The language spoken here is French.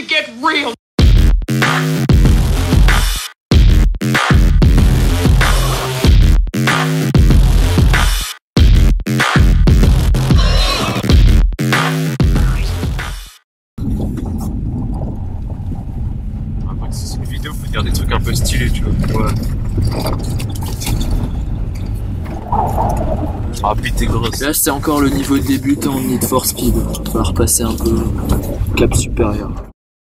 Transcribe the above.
to get real. Après, c'est une vidéo, faut dire des trucs un peu stylés, tu vois. Ouais. Euh, ah, puis grosse. Là, c'est encore le niveau de débutant de Need for Speed. On va repasser un peu cap supérieur.